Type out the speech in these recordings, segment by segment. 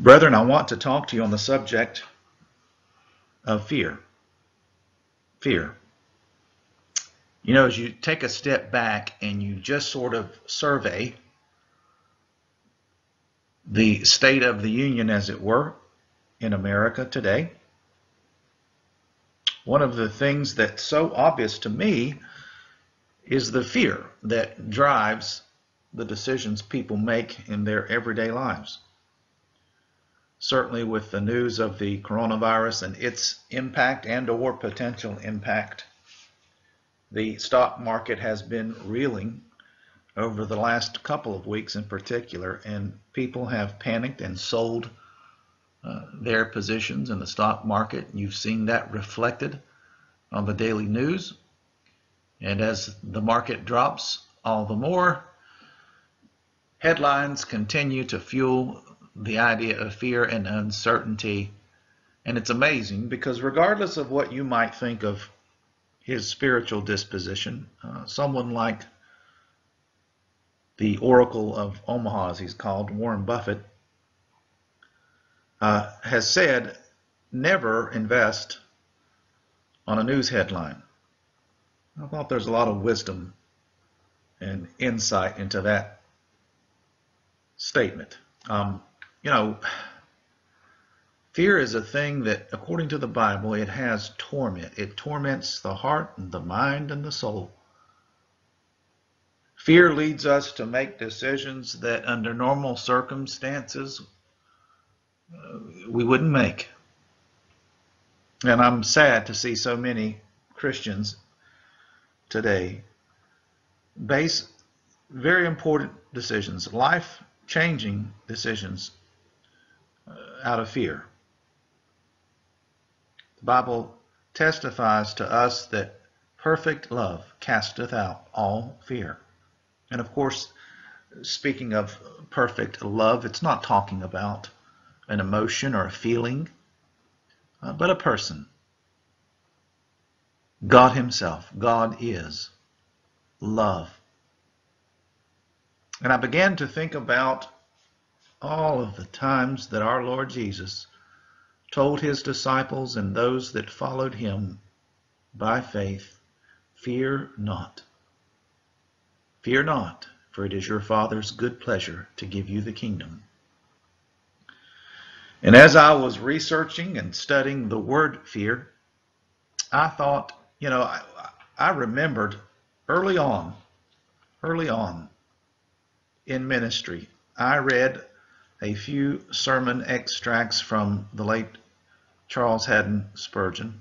Brethren, I want to talk to you on the subject of fear. Fear. You know, as you take a step back and you just sort of survey the state of the union, as it were, in America today, one of the things that's so obvious to me is the fear that drives the decisions people make in their everyday lives. Certainly with the news of the coronavirus and its impact and or potential impact, the stock market has been reeling over the last couple of weeks in particular, and people have panicked and sold uh, their positions in the stock market. You've seen that reflected on the daily news. And as the market drops all the more, headlines continue to fuel the idea of fear and uncertainty. And it's amazing because regardless of what you might think of his spiritual disposition, uh, someone like the Oracle of Omaha, as he's called, Warren Buffett, uh, has said, never invest on a news headline. I thought there's a lot of wisdom and insight into that statement. Um, you know, fear is a thing that, according to the Bible, it has torment. It torments the heart and the mind and the soul. Fear leads us to make decisions that, under normal circumstances, uh, we wouldn't make. And I'm sad to see so many Christians today base very important decisions, life changing decisions, out of fear. The Bible testifies to us that perfect love casteth out all fear. And of course, speaking of perfect love, it's not talking about an emotion or a feeling uh, but a person. God Himself. God is love. And I began to think about all of the times that our Lord Jesus told His disciples and those that followed Him by faith, Fear not. Fear not, for it is your Father's good pleasure to give you the kingdom. And as I was researching and studying the word fear, I thought, you know, I, I remembered early on, early on in ministry, I read a few sermon extracts from the late Charles Haddon Spurgeon.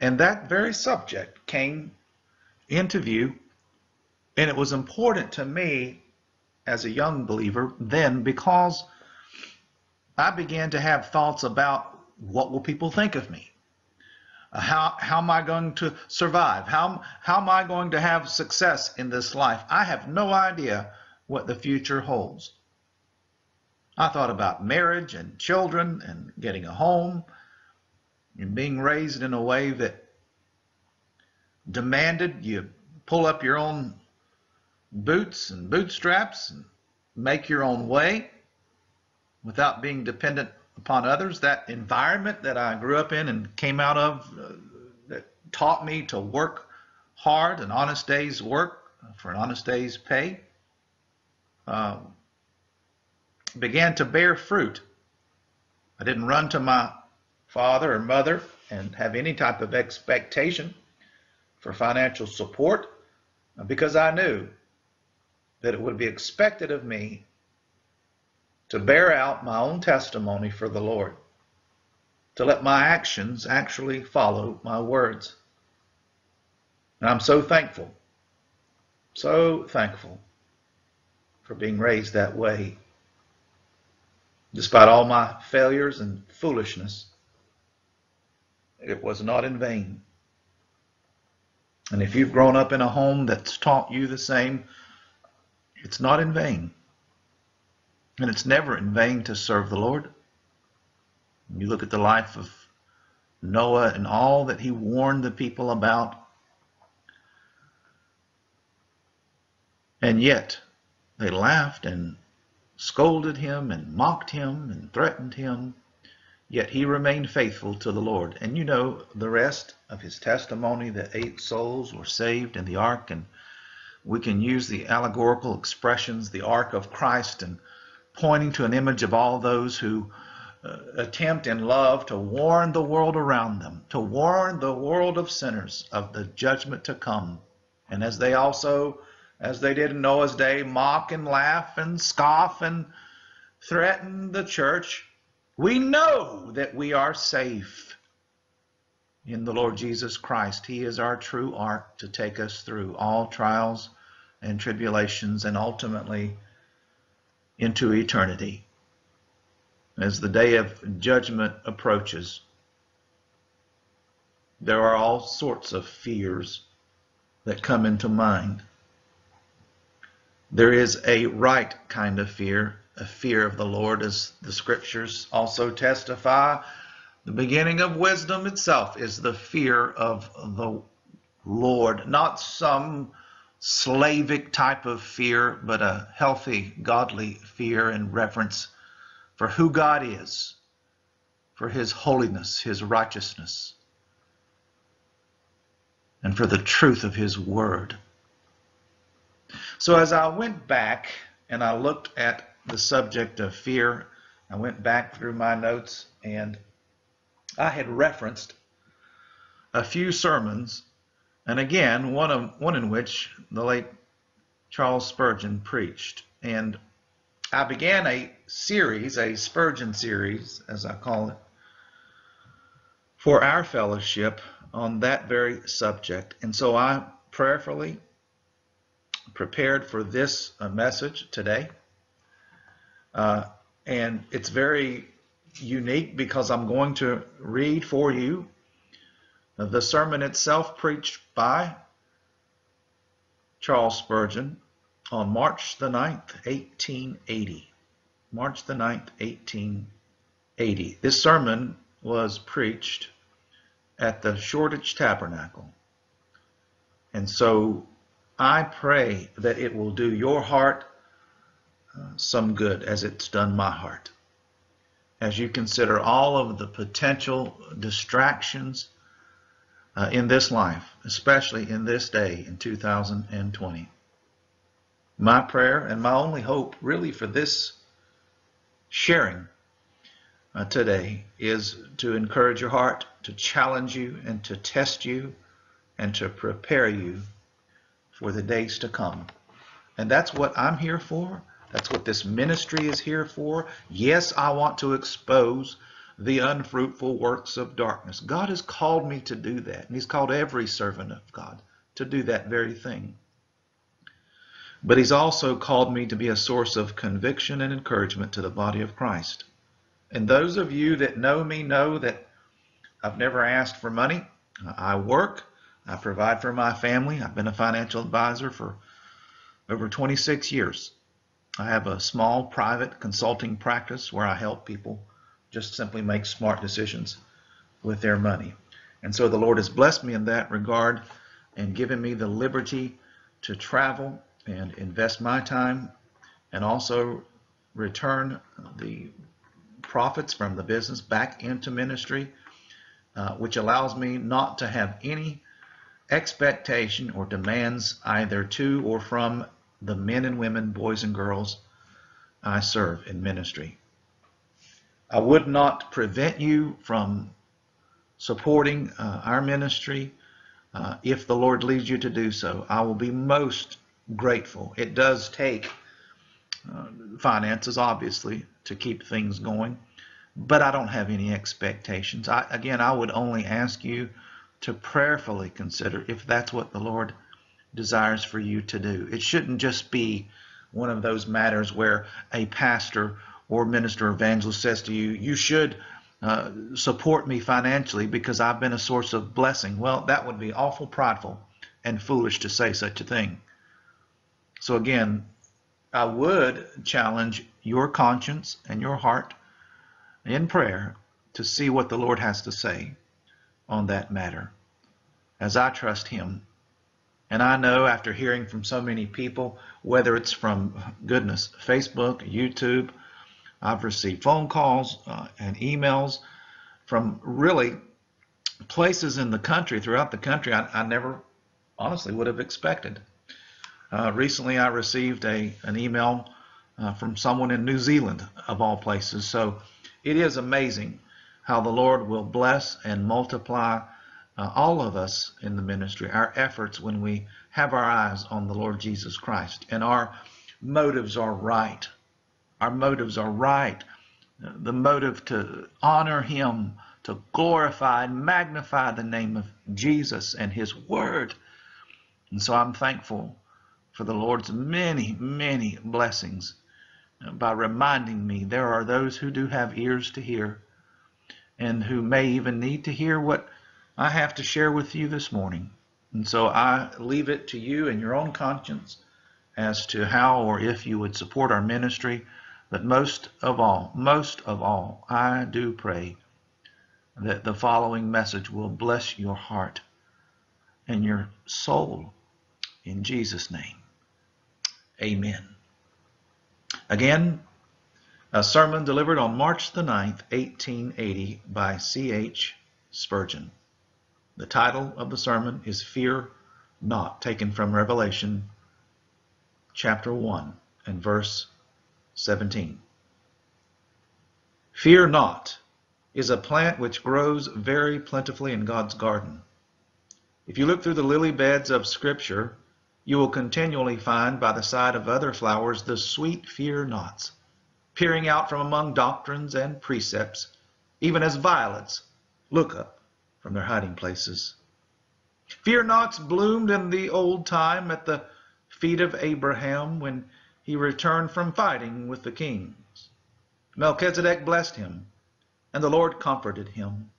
And that very subject came into view, and it was important to me as a young believer then because I began to have thoughts about what will people think of me? How, how am I going to survive? How, how am I going to have success in this life? I have no idea what the future holds. I thought about marriage and children and getting a home and being raised in a way that demanded you pull up your own boots and bootstraps and make your own way without being dependent upon others. That environment that I grew up in and came out of uh, that taught me to work hard, an honest day's work for an honest day's pay, uh, began to bear fruit. I didn't run to my father or mother and have any type of expectation for financial support uh, because I knew that it would be expected of me to bear out my own testimony for the Lord, to let my actions actually follow my words. And I'm so thankful, so thankful for being raised that way. Despite all my failures and foolishness, it was not in vain. And if you've grown up in a home that's taught you the same, it's not in vain. And it's never in vain to serve the Lord. You look at the life of Noah and all that he warned the people about. And yet they laughed and scolded him and mocked him and threatened him, yet he remained faithful to the Lord. And you know the rest of his testimony that eight souls were saved in the ark, and we can use the allegorical expressions, the ark of Christ, and pointing to an image of all those who uh, attempt in love to warn the world around them, to warn the world of sinners of the judgment to come. And as they also, as they did in Noah's day, mock and laugh and scoff and threaten the church, we know that we are safe in the Lord Jesus Christ. He is our true ark to take us through all trials and tribulations and ultimately into eternity. As the day of judgment approaches, there are all sorts of fears that come into mind. There is a right kind of fear, a fear of the Lord, as the scriptures also testify. The beginning of wisdom itself is the fear of the Lord, not some slavic type of fear, but a healthy, godly fear and reverence for who God is, for his holiness, his righteousness, and for the truth of his word. So as I went back and I looked at the subject of fear, I went back through my notes and I had referenced a few sermons, and again, one, of, one in which the late Charles Spurgeon preached. And I began a series, a Spurgeon series, as I call it, for our fellowship on that very subject. And so I prayerfully prepared for this uh, message today. Uh, and it's very unique because I'm going to read for you the sermon itself preached by Charles Spurgeon on March the 9th, 1880. March the 9th, 1880. This sermon was preached at the Shoreditch Tabernacle. And so I pray that it will do your heart uh, some good as it's done my heart. As you consider all of the potential distractions uh, in this life, especially in this day in 2020. My prayer and my only hope, really, for this sharing uh, today is to encourage your heart, to challenge you, and to test you, and to prepare you for the days to come. And that's what I'm here for. That's what this ministry is here for. Yes, I want to expose the unfruitful works of darkness. God has called me to do that, and He's called every servant of God to do that very thing. But He's also called me to be a source of conviction and encouragement to the body of Christ. And those of you that know me know that I've never asked for money. I work, I provide for my family. I've been a financial advisor for over 26 years. I have a small private consulting practice where I help people just simply make smart decisions with their money. And so the Lord has blessed me in that regard and given me the liberty to travel and invest my time and also return the profits from the business back into ministry, uh, which allows me not to have any expectation or demands either to or from the men and women, boys and girls I serve in ministry. I would not prevent you from supporting uh, our ministry uh, if the Lord leads you to do so. I will be most grateful. It does take uh, finances, obviously, to keep things going, but I don't have any expectations. I, again, I would only ask you to prayerfully consider if that's what the Lord desires for you to do. It shouldn't just be one of those matters where a pastor or minister or evangelist says to you, you should uh, support me financially because I've been a source of blessing. Well, that would be awful prideful and foolish to say such a thing. So again, I would challenge your conscience and your heart in prayer to see what the Lord has to say on that matter as I trust Him And I know after hearing from so many people, whether it's from goodness, Facebook, YouTube, I've received phone calls uh, and emails from really places in the country, throughout the country, I, I never honestly would have expected. Uh, recently, I received a an email uh, from someone in New Zealand, of all places. So it is amazing how the Lord will bless and multiply uh, all of us in the ministry, our efforts when we have our eyes on the Lord Jesus Christ and our motives are right. Our motives are right. The motive to honor Him, to glorify and magnify the name of Jesus and His Word. And so I'm thankful for the Lord's many, many blessings by reminding me there are those who do have ears to hear and who may even need to hear what I have to share with you this morning. And so I leave it to you and your own conscience as to how or if you would support our ministry. But most of all, most of all, I do pray that the following message will bless your heart and your soul in Jesus' name. Amen. Again, a sermon delivered on March the 9th, 1880 by C.H. Spurgeon. The title of the sermon is Fear Not, taken from Revelation chapter 1 and verse 17. Fear not is a plant which grows very plentifully in God's garden. If you look through the lily beds of Scripture, you will continually find by the side of other flowers the sweet fear nots, peering out from among doctrines and precepts, even as violets look up from their hiding places. Fear nots bloomed in the old time at the feet of Abraham when he returned from fighting with the kings. Melchizedek blessed him, and the Lord comforted him.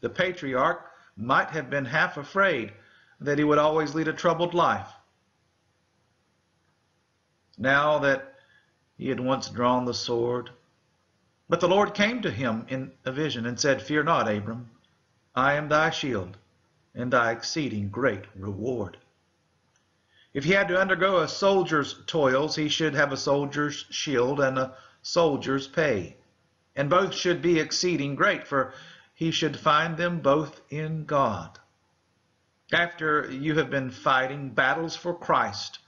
The patriarch might have been half afraid that he would always lead a troubled life. Now that he had once drawn the sword. But the Lord came to him in a vision and said, Fear not, Abram, I am thy shield and thy exceeding great reward. If he had to undergo a soldier's toils, he should have a soldier's shield and a soldier's pay. And both should be exceeding great, for he should find them both in God. After you have been fighting battles for Christ,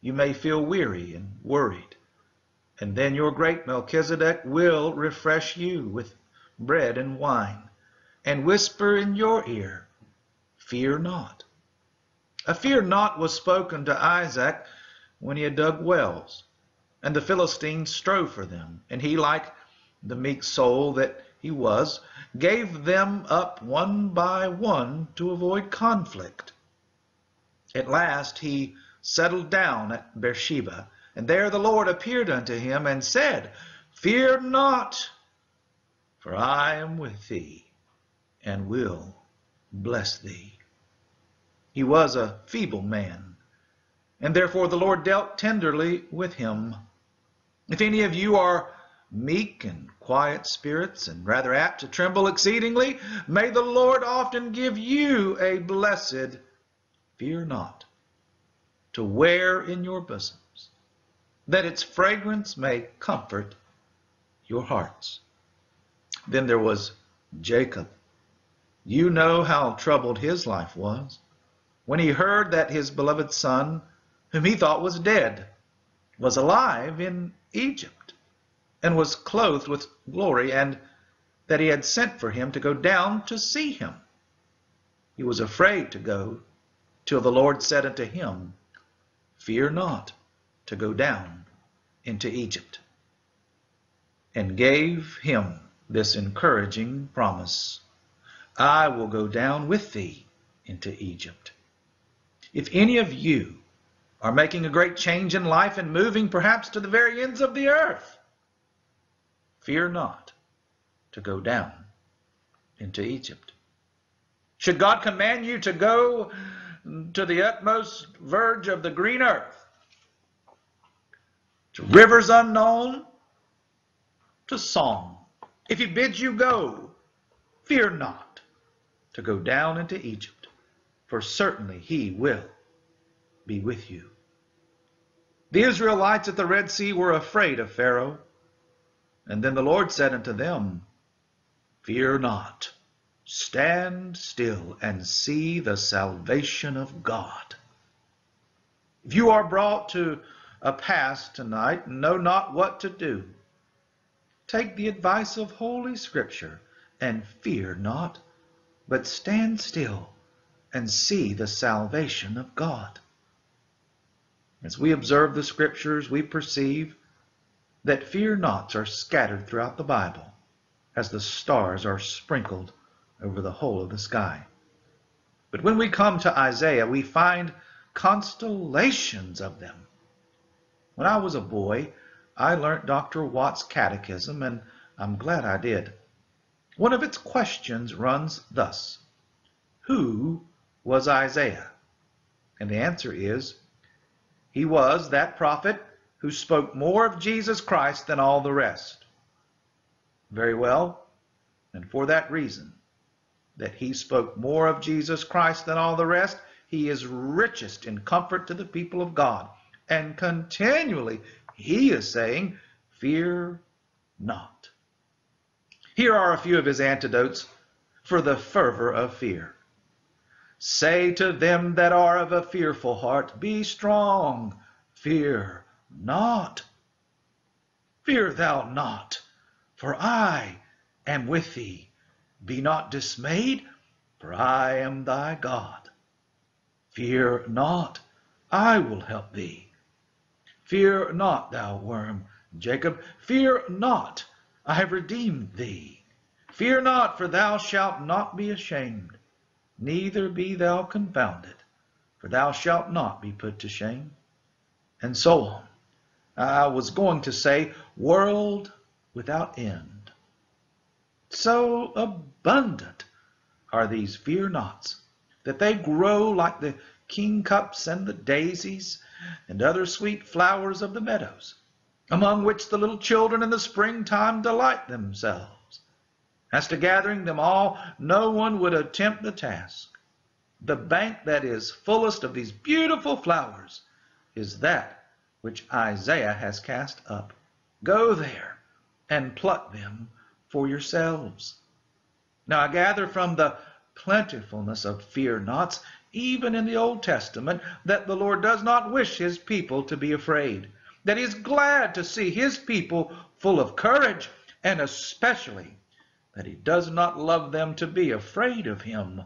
you may feel weary and worried. And then your great Melchizedek will refresh you with bread and wine and whisper in your ear, Fear not. A fear not was spoken to Isaac when he had dug wells, and the Philistines strove for them, and he, like the meek soul that he was, gave them up one by one to avoid conflict. At last he settled down at Beersheba, and there the Lord appeared unto him and said, Fear not, for I am with thee, and will bless thee. He was a feeble man, and therefore the Lord dealt tenderly with him. If any of you are meek and quiet spirits and rather apt to tremble exceedingly, may the Lord often give you a blessed fear not to wear in your bosoms, that its fragrance may comfort your hearts. Then there was Jacob. You know how troubled his life was when he heard that his beloved son, whom he thought was dead, was alive in Egypt, and was clothed with glory, and that he had sent for him to go down to see him. He was afraid to go, till the Lord said unto him, Fear not to go down into Egypt, and gave him this encouraging promise I will go down with thee into Egypt. If any of you are making a great change in life and moving perhaps to the very ends of the earth, fear not to go down into Egypt. Should God command you to go to the utmost verge of the green earth, to rivers unknown, to song, if he bids you go, fear not to go down into Egypt for certainly he will be with you. The Israelites at the Red Sea were afraid of Pharaoh. And then the Lord said unto them, Fear not, stand still and see the salvation of God. If you are brought to a pass tonight and know not what to do, take the advice of Holy Scripture and fear not, but stand still and see the salvation of God. As we observe the Scriptures, we perceive that fear nots are scattered throughout the Bible as the stars are sprinkled over the whole of the sky. But when we come to Isaiah, we find constellations of them. When I was a boy, I learnt Dr. Watts' catechism, and I'm glad I did. One of its questions runs thus Who was Isaiah? And the answer is He was that prophet who spoke more of Jesus Christ than all the rest. Very well, and for that reason, that he spoke more of Jesus Christ than all the rest, he is richest in comfort to the people of God. And continually he is saying, Fear not. Here are a few of his antidotes for the fervor of fear. Say to them that are of a fearful heart, Be strong, fear not. Fear thou not, for I am with thee. Be not dismayed, for I am thy God. Fear not, I will help thee. Fear not, thou worm, Jacob, fear not, I have redeemed thee. Fear not, for thou shalt not be ashamed, neither be thou confounded, for thou shalt not be put to shame. And so on. I was going to say, world without end. So abundant are these fear nots that they grow like the kingcups and the daisies and other sweet flowers of the meadows, among which the little children in the springtime delight themselves. As to gathering them all, no one would attempt the task. The bank that is fullest of these beautiful flowers is that which Isaiah has cast up. Go there and pluck them for yourselves. Now I gather from the plentifulness of fear nots, even in the Old Testament, that the Lord does not wish his people to be afraid, that he is glad to see his people full of courage, and especially that he does not love them to be afraid of him.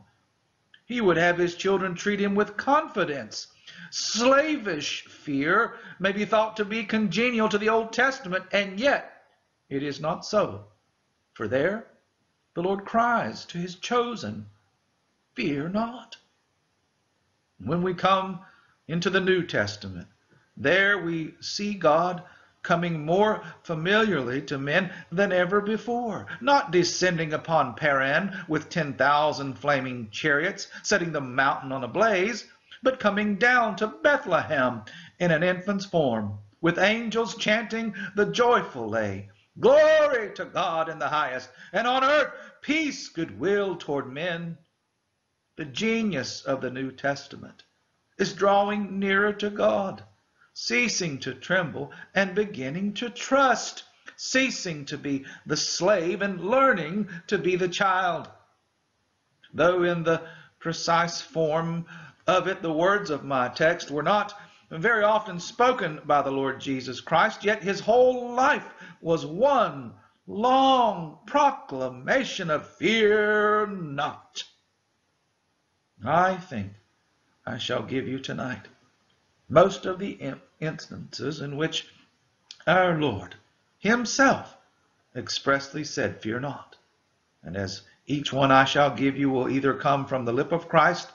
He would have his children treat him with confidence Slavish fear may be thought to be congenial to the Old Testament, and yet it is not so. For there the Lord cries to his chosen, Fear not. When we come into the New Testament, there we see God coming more familiarly to men than ever before, not descending upon Paran with 10,000 flaming chariots, setting the mountain on a blaze, but coming down to Bethlehem in an infant's form, with angels chanting the joyful lay. Glory to God in the highest, and on earth peace, goodwill toward men. The genius of the New Testament is drawing nearer to God, ceasing to tremble and beginning to trust, ceasing to be the slave and learning to be the child. Though in the precise form of it, the words of my text were not very often spoken by the Lord Jesus Christ, yet his whole life was one long proclamation of fear not. I think I shall give you tonight most of the instances in which our Lord himself expressly said, Fear not. And as each one I shall give you will either come from the lip of Christ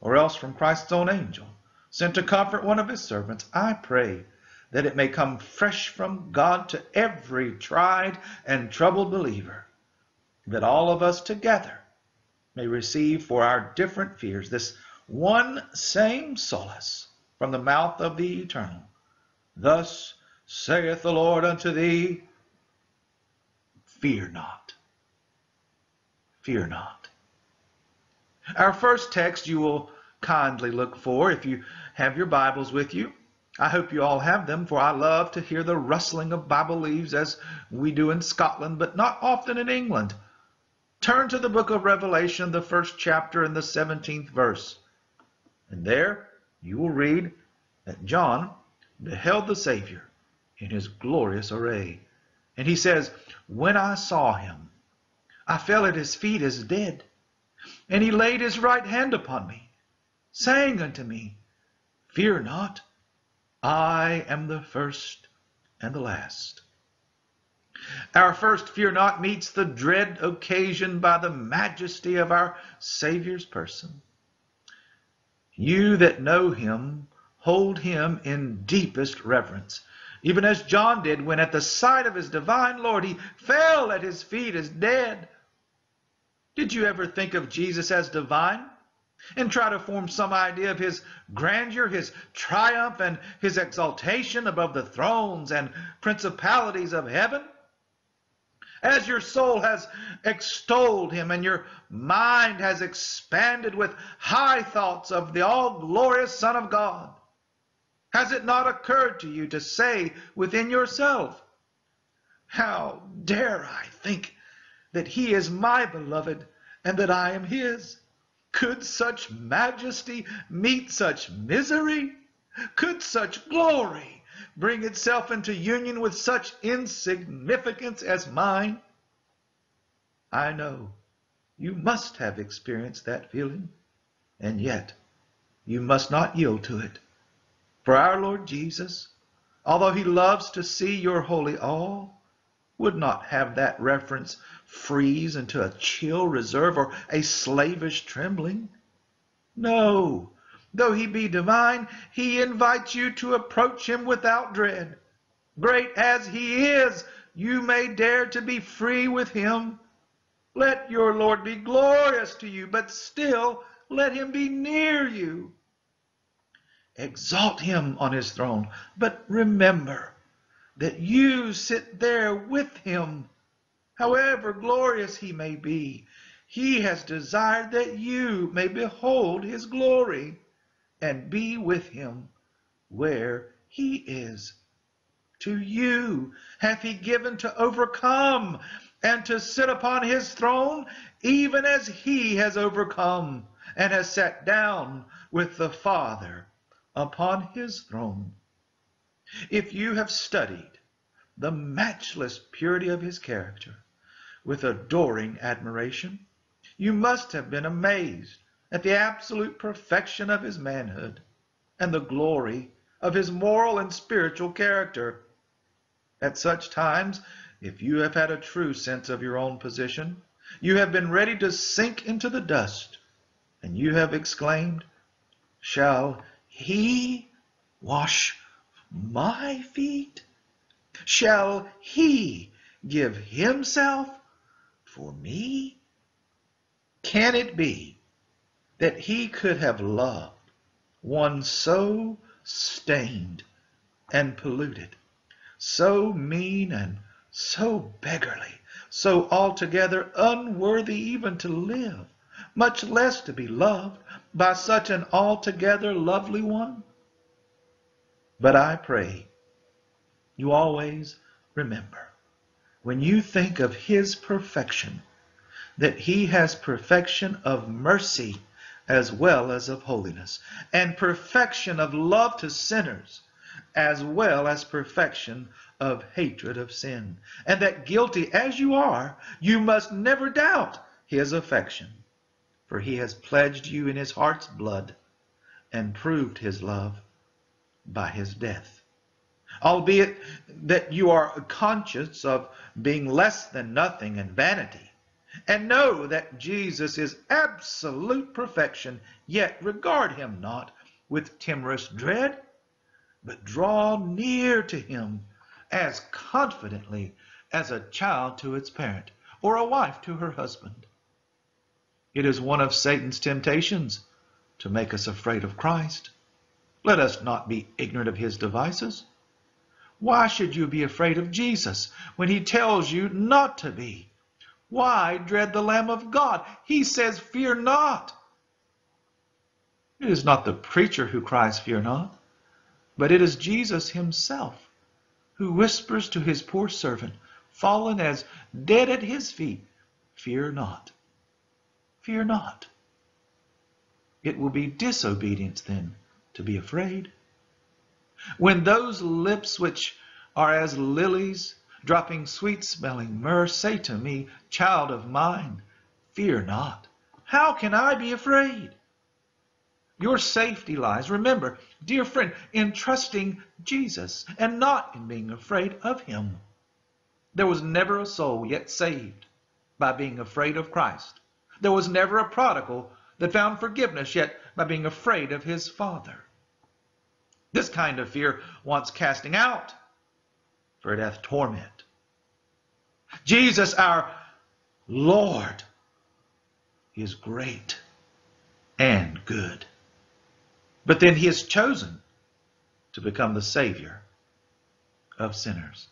or else from Christ's own angel, sent to comfort one of his servants, I pray that it may come fresh from God to every tried and troubled believer, that all of us together may receive for our different fears this one same solace from the mouth of the eternal. Thus saith the Lord unto thee, Fear not. Fear not. Our first text you will kindly look for if you have your Bibles with you. I hope you all have them, for I love to hear the rustling of Bible leaves as we do in Scotland, but not often in England. Turn to the book of Revelation, the first chapter and the 17th verse. And there you will read that John beheld the Savior in his glorious array. And he says, When I saw him, I fell at his feet as dead. And he laid his right hand upon me, saying unto me, Fear not, I am the first and the last. Our first fear not meets the dread occasioned by the majesty of our Savior's person. You that know him hold him in deepest reverence, even as John did when at the sight of his divine Lord he fell at his feet as dead. Did you ever think of Jesus as divine? And try to form some idea of his grandeur, his triumph, and his exaltation above the thrones and principalities of heaven? As your soul has extolled him and your mind has expanded with high thoughts of the all glorious Son of God, has it not occurred to you to say within yourself, How dare I think that he is my beloved and that I am his? Could such majesty meet such misery? Could such glory bring itself into union with such insignificance as mine? I know you must have experienced that feeling, and yet you must not yield to it. For our Lord Jesus, although he loves to see your holy all, would not have that reference freeze into a chill reserve or a slavish trembling. No, though he be divine, he invites you to approach him without dread. Great as he is, you may dare to be free with him. Let your Lord be glorious to you, but still let him be near you. Exalt him on his throne, but remember that you sit there with him. However glorious he may be, he has desired that you may behold his glory and be with him where he is. To you hath he given to overcome and to sit upon his throne, even as he has overcome and has sat down with the Father upon his throne. If you have studied the matchless purity of his character with adoring admiration, you must have been amazed at the absolute perfection of his manhood and the glory of his moral and spiritual character. At such times, if you have had a true sense of your own position, you have been ready to sink into the dust, and you have exclaimed, Shall he wash my feet? Shall he give himself for me? Can it be that he could have loved one so stained and polluted, so mean and so beggarly, so altogether unworthy even to live, much less to be loved by such an altogether lovely one? But I pray you always remember, when you think of his perfection, that he has perfection of mercy as well as of holiness, and perfection of love to sinners as well as perfection of hatred of sin. And that guilty as you are, you must never doubt his affection for he has pledged you in his heart's blood and proved his love by his death. Albeit that you are conscious of being less than nothing and vanity, and know that Jesus is absolute perfection, yet regard him not with timorous dread, but draw near to him as confidently as a child to its parent, or a wife to her husband. It is one of Satan's temptations to make us afraid of Christ. Let us not be ignorant of his devices. Why should you be afraid of Jesus when he tells you not to be? Why dread the Lamb of God? He says, Fear not. It is not the preacher who cries, Fear not, but it is Jesus himself who whispers to his poor servant, fallen as dead at his feet, Fear not. Fear not. It will be disobedience then to be afraid. When those lips which are as lilies, dropping sweet smelling myrrh, say to me, Child of mine, fear not. How can I be afraid? Your safety lies, remember, dear friend, in trusting Jesus and not in being afraid of him. There was never a soul yet saved by being afraid of Christ. There was never a prodigal that found forgiveness yet by being afraid of his father. This kind of fear wants casting out, for it hath torment. Jesus, our Lord, is great and good. But then he has chosen to become the Savior of sinners.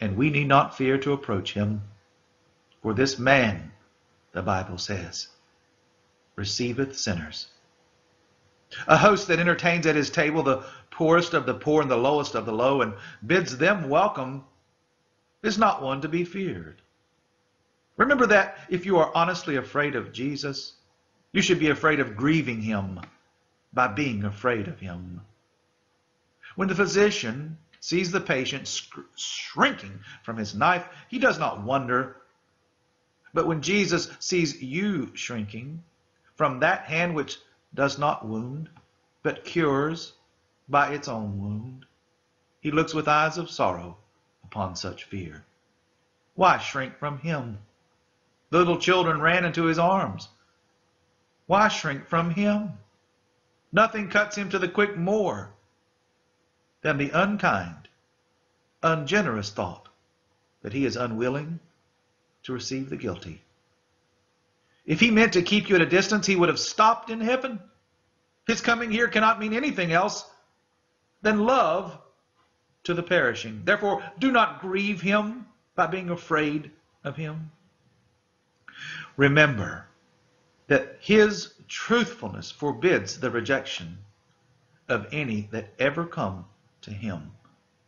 And we need not fear to approach him, for this man, the Bible says, receiveth sinners. A host that entertains at his table the poorest of the poor and the lowest of the low and bids them welcome is not one to be feared. Remember that if you are honestly afraid of Jesus, you should be afraid of grieving him by being afraid of him. When the physician sees the patient shrinking from his knife, he does not wonder. But when Jesus sees you shrinking from that hand which does not wound, but cures by its own wound, he looks with eyes of sorrow upon such fear. Why shrink from him? The little children ran into his arms. Why shrink from him? Nothing cuts him to the quick more than the unkind, ungenerous thought that he is unwilling to receive the guilty. If he meant to keep you at a distance, he would have stopped in heaven. His coming here cannot mean anything else than love to the perishing. Therefore, do not grieve him by being afraid of him. Remember that his truthfulness forbids the rejection of any that ever come to him,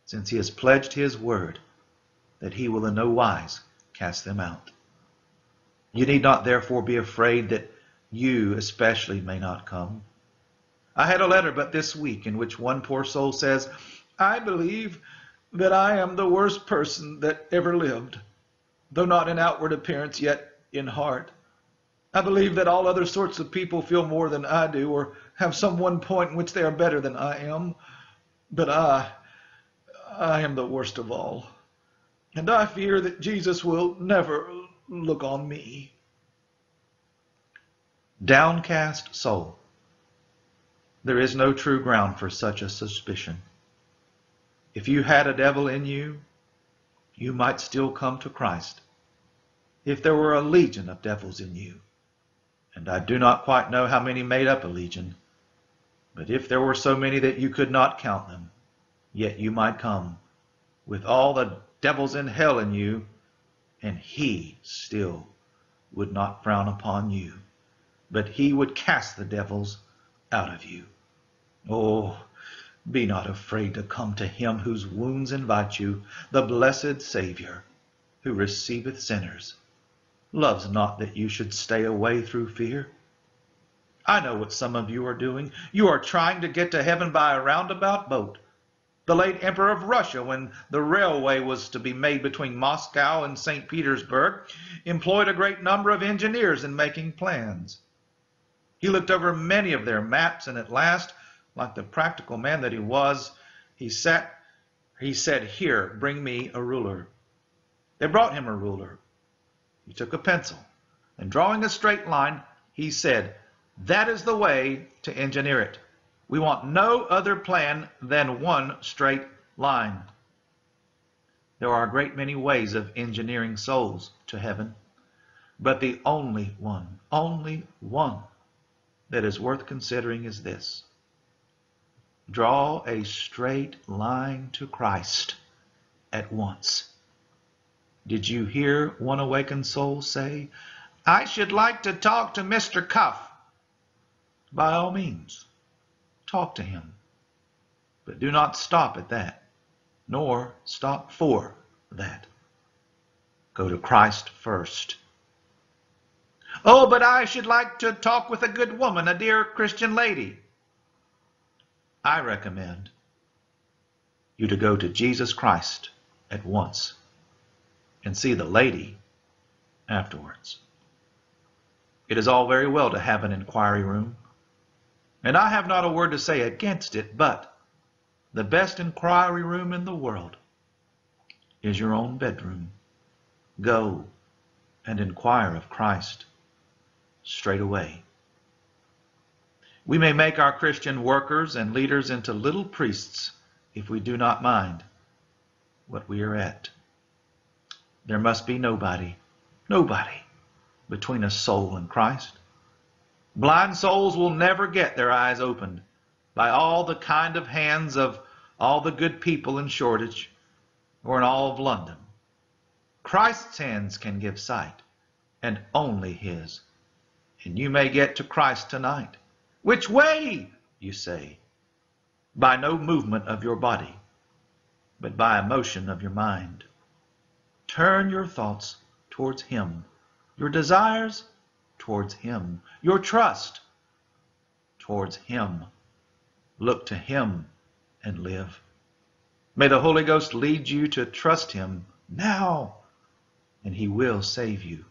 since he has pledged his word that he will in no wise cast them out. You need not therefore be afraid that you especially may not come. I had a letter but this week in which one poor soul says, I believe that I am the worst person that ever lived, though not in outward appearance, yet in heart. I believe that all other sorts of people feel more than I do, or have some one point in which they are better than I am. But I, I am the worst of all. And I fear that Jesus will never look on me. Downcast soul. There is no true ground for such a suspicion. If you had a devil in you, you might still come to Christ. If there were a legion of devils in you, and I do not quite know how many made up a legion. But if there were so many that you could not count them, yet you might come with all the devils in hell in you, and he still would not frown upon you, but he would cast the devils out of you. Oh, be not afraid to come to him whose wounds invite you, the blessed Savior, who receiveth sinners loves not that you should stay away through fear. I know what some of you are doing. You are trying to get to heaven by a roundabout boat. The late Emperor of Russia, when the railway was to be made between Moscow and St. Petersburg, employed a great number of engineers in making plans. He looked over many of their maps, and at last, like the practical man that he was, he sat, he said, Here, bring me a ruler. They brought him a ruler. He took a pencil, and drawing a straight line, he said, That is the way to engineer it. We want no other plan than one straight line. There are a great many ways of engineering souls to heaven, but the only one, only one that is worth considering is this. Draw a straight line to Christ at once. Did you hear one awakened soul say, I should like to talk to Mr. Cuff? by all means, talk to him. But do not stop at that, nor stop for that. Go to Christ first. Oh, but I should like to talk with a good woman, a dear Christian lady. I recommend you to go to Jesus Christ at once and see the lady afterwards. It is all very well to have an inquiry room, and I have not a word to say against it, but the best inquiry room in the world is your own bedroom. Go and inquire of Christ straight away. We may make our Christian workers and leaders into little priests if we do not mind what we are at. There must be nobody, nobody between a soul and Christ. Blind souls will never get their eyes opened by all the kind of hands of all the good people in Shoreditch or in all of London. Christ's hands can give sight, and only His. And you may get to Christ tonight. Which way, you say? By no movement of your body, but by a motion of your mind. Turn your thoughts towards Him, your desires towards Him, your trust towards Him. Look to Him and live. May the Holy Ghost lead you to trust Him now, and He will save you.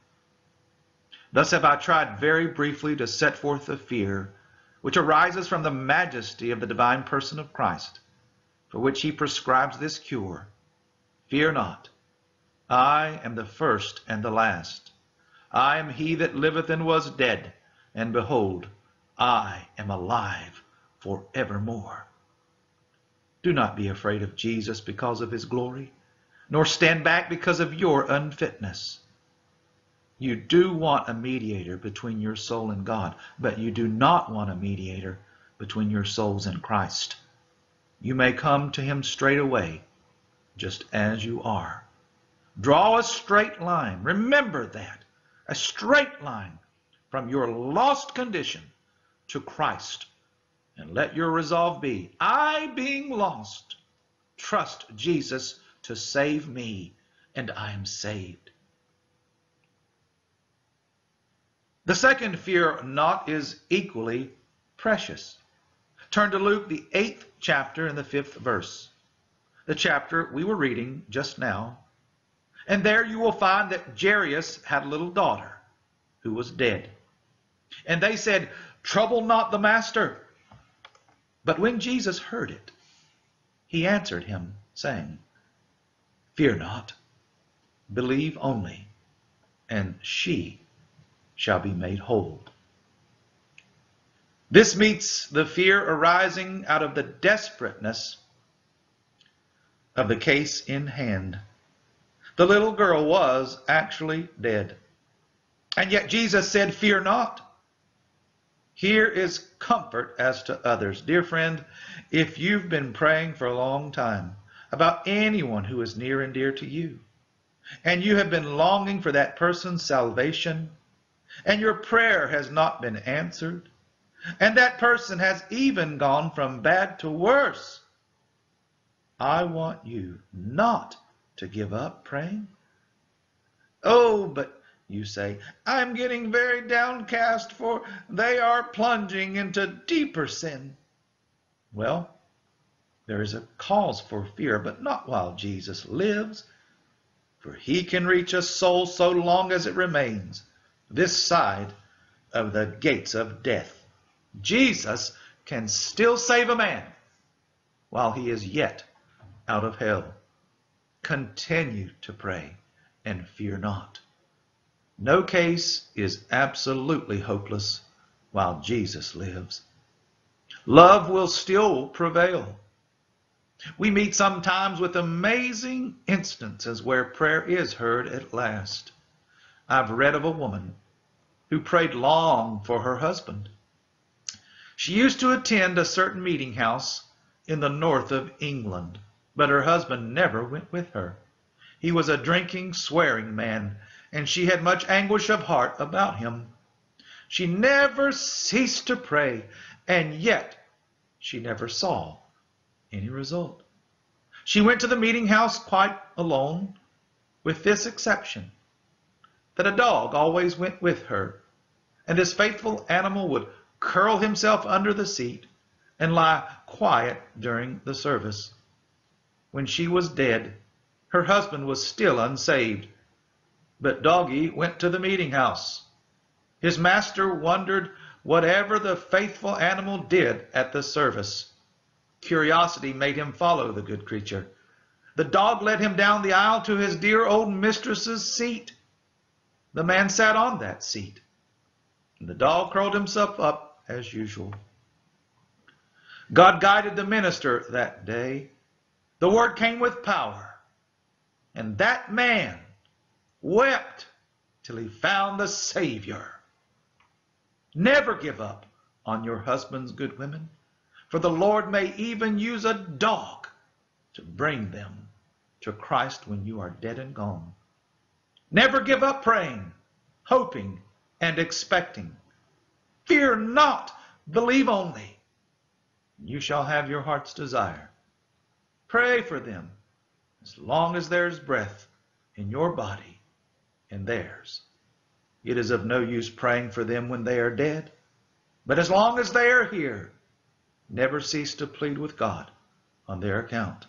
Thus have I tried very briefly to set forth the fear which arises from the majesty of the divine person of Christ, for which he prescribes this cure. Fear not. I am the first and the last. I am he that liveth and was dead, and behold, I am alive for evermore. Do not be afraid of Jesus because of his glory, nor stand back because of your unfitness. You do want a mediator between your soul and God, but you do not want a mediator between your souls and Christ. You may come to him straight away, just as you are. Draw a straight line. Remember that. A straight line from your lost condition to Christ. And let your resolve be, I being lost, trust Jesus to save me, and I am saved. The second fear not is equally precious. Turn to Luke, the eighth chapter and the fifth verse. The chapter we were reading just now. And there you will find that Jairus had a little daughter who was dead. And they said, Trouble not the master. But when Jesus heard it, he answered him, saying, Fear not, believe only, and she shall be made whole. This meets the fear arising out of the desperateness of the case in hand. The little girl was actually dead. And yet Jesus said, Fear not. Here is comfort as to others. Dear friend, if you've been praying for a long time about anyone who is near and dear to you, and you have been longing for that person's salvation, and your prayer has not been answered, and that person has even gone from bad to worse, I want you not to give up praying. Oh, but you say, I'm getting very downcast, for they are plunging into deeper sin. Well, there is a cause for fear, but not while Jesus lives, for he can reach a soul so long as it remains this side of the gates of death. Jesus can still save a man while he is yet out of hell. Continue to pray and fear not. No case is absolutely hopeless while Jesus lives. Love will still prevail. We meet sometimes with amazing instances where prayer is heard at last. I've read of a woman who prayed long for her husband. She used to attend a certain meeting house in the north of England, but her husband never went with her. He was a drinking, swearing man, and she had much anguish of heart about him. She never ceased to pray, and yet she never saw any result. She went to the meeting house quite alone, with this exception that a dog always went with her, and this faithful animal would curl himself under the seat and lie quiet during the service. When she was dead, her husband was still unsaved, but Doggy went to the meeting house. His master wondered whatever the faithful animal did at the service. Curiosity made him follow the good creature. The dog led him down the aisle to his dear old mistress's seat. The man sat on that seat. The dog curled himself up as usual. God guided the minister that day. The word came with power. And that man wept till he found the Savior. Never give up on your husband's good women, for the Lord may even use a dog to bring them to Christ when you are dead and gone. Never give up praying, hoping, and expecting. Fear not, believe only. You shall have your heart's desire. Pray for them as long as there's breath in your body and theirs. It is of no use praying for them when they are dead. But as long as they are here, never cease to plead with God on their account.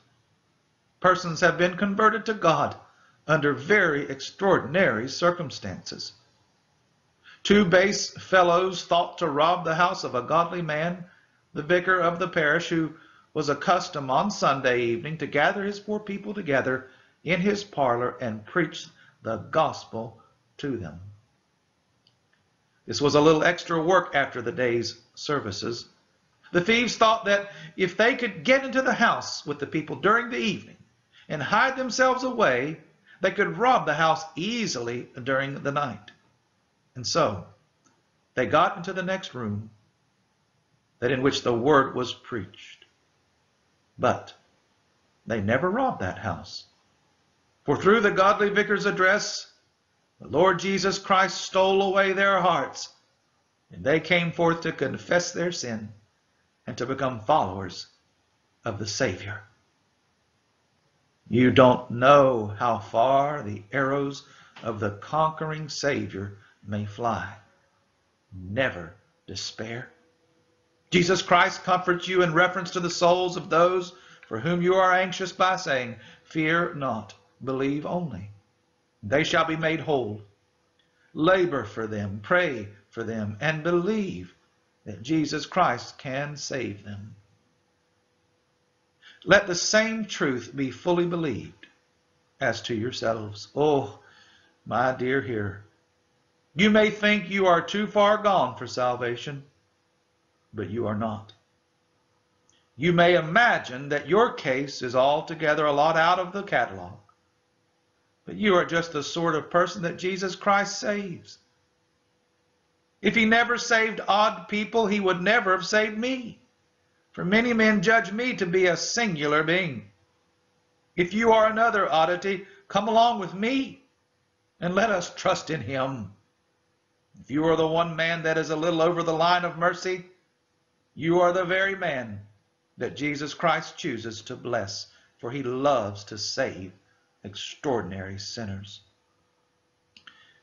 Persons have been converted to God under very extraordinary circumstances. Two base fellows thought to rob the house of a godly man, the vicar of the parish, who was accustomed on Sunday evening to gather his poor people together in his parlor and preach the gospel to them. This was a little extra work after the day's services. The thieves thought that if they could get into the house with the people during the evening and hide themselves away, they could rob the house easily during the night. And so they got into the next room, that in which the word was preached. But they never robbed that house. For through the godly vicar's address, the Lord Jesus Christ stole away their hearts, and they came forth to confess their sin and to become followers of the Savior. You don't know how far the arrows of the conquering Savior may fly. Never despair. Jesus Christ comforts you in reference to the souls of those for whom you are anxious by saying, Fear not, believe only. They shall be made whole. Labor for them, pray for them, and believe that Jesus Christ can save them. Let the same truth be fully believed as to yourselves. Oh, my dear hearer, you may think you are too far gone for salvation, but you are not. You may imagine that your case is altogether a lot out of the catalog. But you are just the sort of person that Jesus Christ saves. If he never saved odd people, he would never have saved me. For many men judge me to be a singular being. If you are another oddity, come along with me and let us trust in him. If you are the one man that is a little over the line of mercy, you are the very man that Jesus Christ chooses to bless, for he loves to save extraordinary sinners.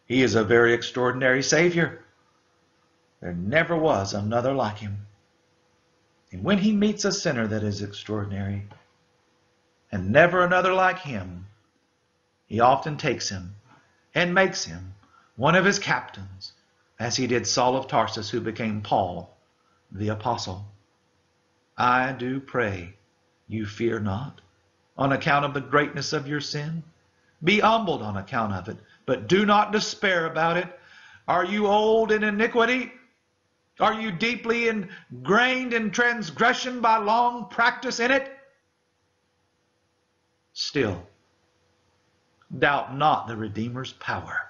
He is a very extraordinary Savior. There never was another like him. And when he meets a sinner that is extraordinary, and never another like him, he often takes him and makes him one of his captains, as he did Saul of Tarsus, who became Paul the Apostle. I do pray you fear not on account of the greatness of your sin. Be humbled on account of it, but do not despair about it. Are you old in iniquity? Are you deeply ingrained in transgression by long practice in it? Still, doubt not the Redeemer's power.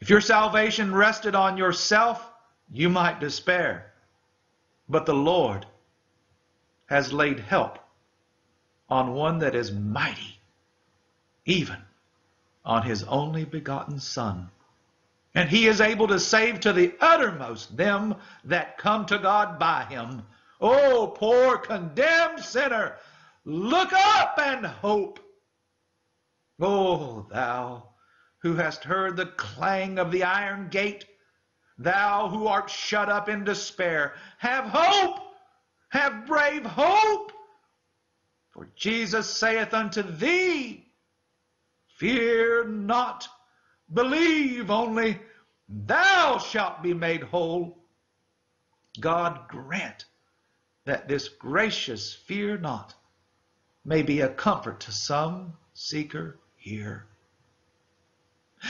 If your salvation rested on yourself, you might despair. But the Lord has laid help on one that is mighty, even on his only begotten Son, And he is able to save to the uttermost them that come to God by him. Oh, poor condemned sinner, look up and hope. Oh, thou who hast heard the clang of the iron gate, thou who art shut up in despair, have hope, have brave hope. For Jesus saith unto thee, Fear not, believe only, thou shalt be made whole. God grant that this gracious fear not may be a comfort to some seeker here.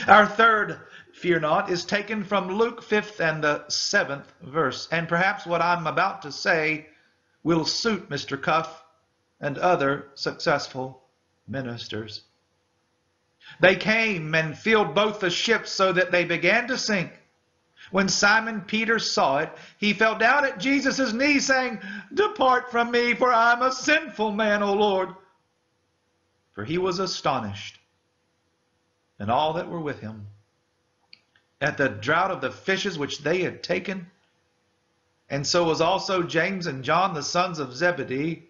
Our third fear not is taken from Luke 5th and the 7th verse. And perhaps what I'm about to say will suit Mr. Cuff and other successful ministers. They came and filled both the ships so that they began to sink. When Simon Peter saw it, he fell down at Jesus' knees, saying, Depart from me, for I am a sinful man, O Lord. For he was astonished, and all that were with him, at the draught of the fishes which they had taken. And so was also James and John, the sons of Zebedee,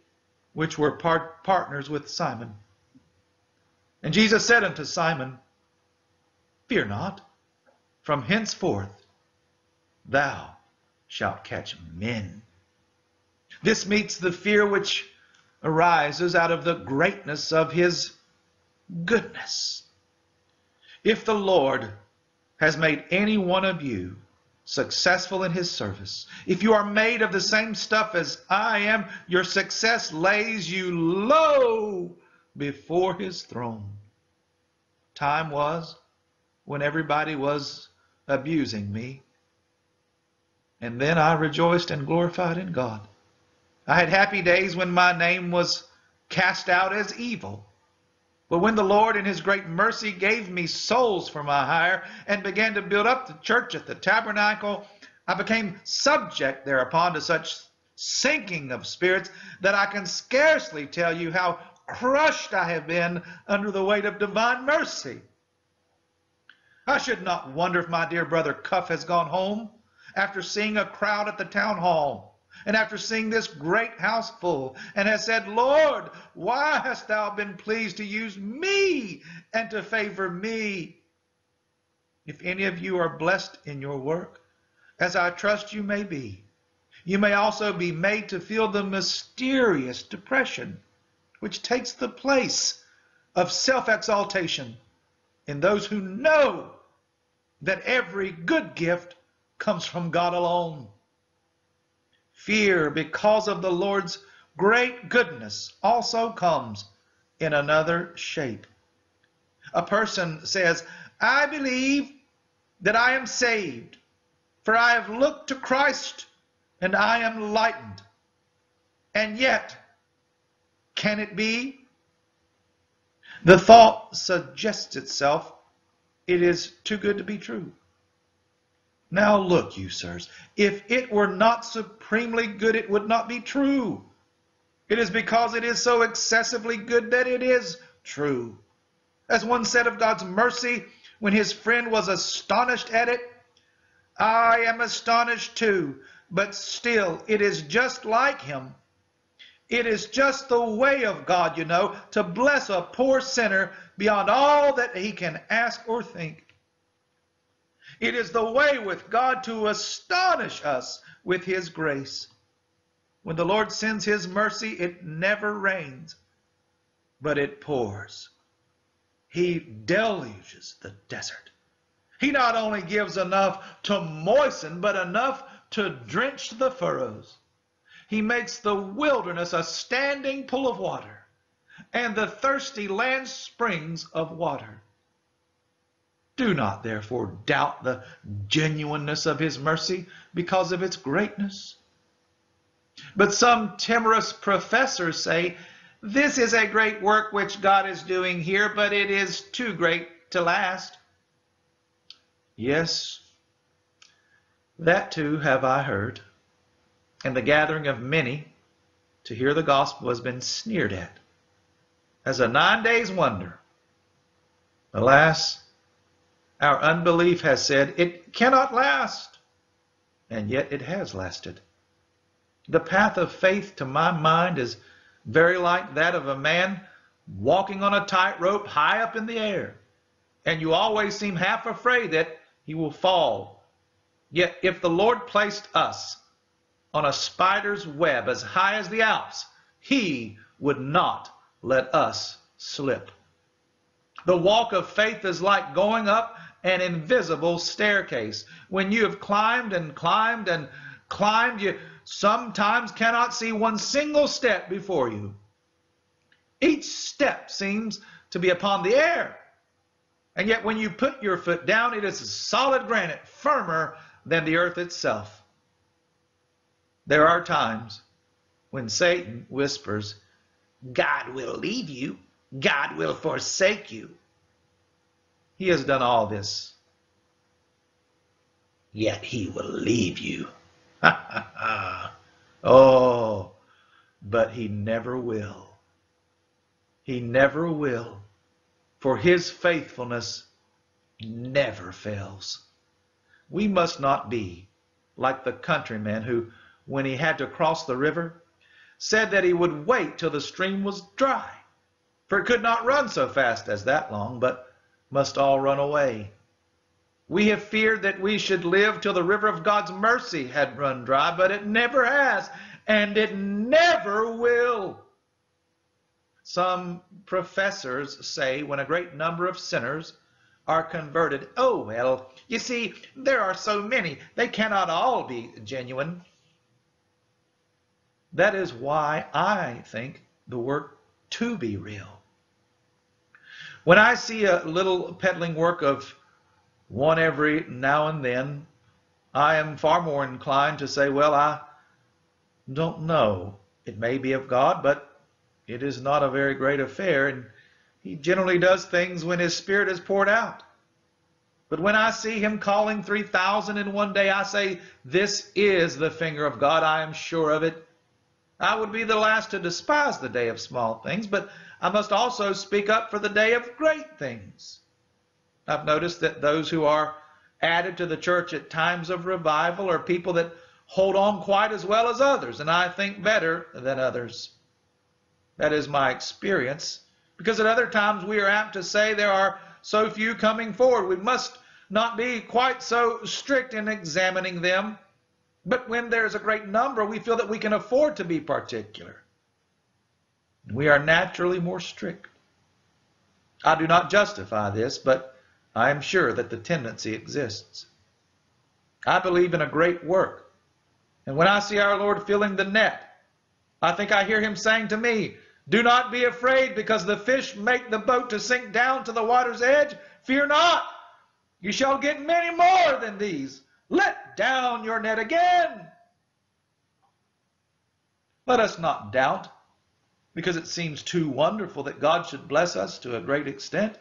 which were part partners with Simon. And Jesus said unto Simon, Fear not, from henceforth thou shalt catch men. This meets the fear which arises out of the greatness of his goodness. If the Lord has made any one of you successful in his service, if you are made of the same stuff as I am, your success lays you low before his throne. Time was when everybody was abusing me. And then I rejoiced and glorified in God. I had happy days when my name was cast out as evil. But when the Lord in his great mercy gave me souls for my hire and began to build up the church at the tabernacle, I became subject thereupon to such sinking of spirits that I can scarcely tell you how crushed I have been under the weight of divine mercy. I should not wonder if my dear brother Cuff has gone home after seeing a crowd at the town hall and after seeing this great house full, and has said, Lord, why hast thou been pleased to use me and to favor me? If any of you are blessed in your work, as I trust you may be, you may also be made to feel the mysterious depression which takes the place of self exaltation in those who know that every good gift comes from God alone. Fear, because of the Lord's great goodness, also comes in another shape. A person says, I believe that I am saved, for I have looked to Christ and I am lightened. And yet, can it be? The thought suggests itself, it is too good to be true. Now look, you sirs, if it were not supremely good, it would not be true. It is because it is so excessively good that it is true. As one said of God's mercy when his friend was astonished at it, I am astonished too, but still it is just like him. It is just the way of God, you know, to bless a poor sinner beyond all that he can ask or think. It is the way with God to astonish us with His grace. When the Lord sends His mercy, it never rains, but it pours. He deluges the desert. He not only gives enough to moisten, but enough to drench the furrows. He makes the wilderness a standing pool of water, and the thirsty land springs of water. Do not therefore doubt the genuineness of his mercy because of its greatness. But some timorous professors say, this is a great work which God is doing here, but it is too great to last. Yes, that too have I heard. And the gathering of many to hear the gospel has been sneered at as a nine days wonder. Alas, Our unbelief has said it cannot last, and yet it has lasted. The path of faith, to my mind, is very like that of a man walking on a tightrope high up in the air, and you always seem half afraid that he will fall. Yet, if the Lord placed us on a spider's web as high as the Alps, he would not let us slip. The walk of faith is like going up an invisible staircase. When you have climbed and climbed and climbed, you sometimes cannot see one single step before you. Each step seems to be upon the air. And yet, when you put your foot down, it is solid granite, firmer than the earth itself. There are times when Satan whispers, God will leave you, God will forsake you. He has done all this. Yet he will leave you. Ha ha Oh, but he never will. He never will, for his faithfulness never fails. We must not be like the countryman who, when he had to cross the river, said that he would wait till the stream was dry, for it could not run so fast as that long, but must all run away. We have feared that we should live till the river of God's mercy had run dry, but it never has, and it never will. Some professors say when a great number of sinners are converted, oh, well, you see, there are so many, they cannot all be genuine. That is why I think the work to be real. When I see a little peddling work of one every now and then, I am far more inclined to say, well, I don't know. It may be of God, but it is not a very great affair, and he generally does things when his spirit is poured out. But when I see him calling 3,000 in one day, I say, this is the finger of God. I am sure of it. I would be the last to despise the day of small things, but I must also speak up for the day of great things. I've noticed that those who are added to the church at times of revival are people that hold on quite as well as others, and I think better than others. That is my experience, because at other times we are apt to say there are so few coming forward. We must not be quite so strict in examining them. But when there's a great number, we feel that we can afford to be particular. We are naturally more strict. I do not justify this, but I am sure that the tendency exists. I believe in a great work. And when I see our Lord filling the net, I think I hear him saying to me, Do not be afraid because the fish make the boat to sink down to the water's edge. Fear not. You shall get many more than these. Let down your net again. Let us not doubt because it seems too wonderful that God should bless us to a great extent.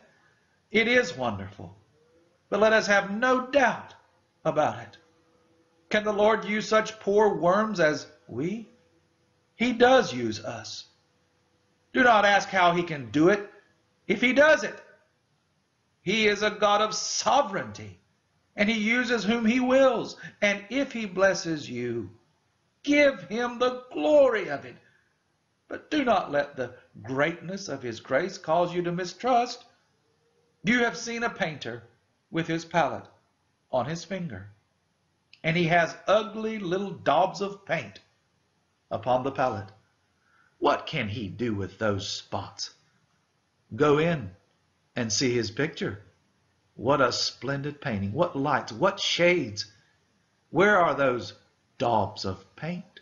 It is wonderful. But let us have no doubt about it. Can the Lord use such poor worms as we? He does use us. Do not ask how he can do it if he does it. He is a God of sovereignty, and he uses whom he wills. And if he blesses you, give him the glory of it but do not let the greatness of his grace cause you to mistrust. You have seen a painter with his palette on his finger, and he has ugly little daubs of paint upon the palette. What can he do with those spots? Go in and see his picture. What a splendid painting. What lights, what shades. Where are those daubs of paint?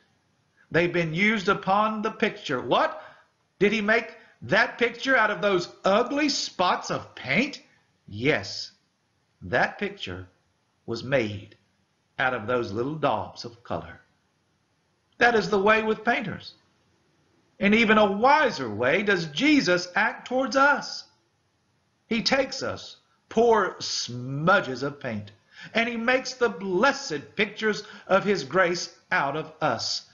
They've been used upon the picture. What? Did he make that picture out of those ugly spots of paint? Yes, that picture was made out of those little daubs of color. That is the way with painters. In even a wiser way does Jesus act towards us. He takes us, poor smudges of paint, and he makes the blessed pictures of his grace out of us.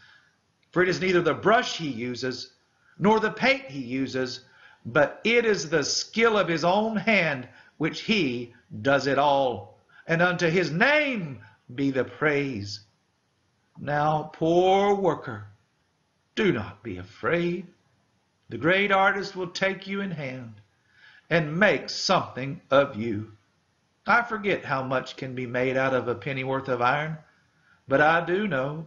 For it is neither the brush he uses, nor the paint he uses, but it is the skill of his own hand which he does it all, and unto his name be the praise. Now, poor worker, do not be afraid. The great artist will take you in hand and make something of you. I forget how much can be made out of a pennyworth of iron, but I do know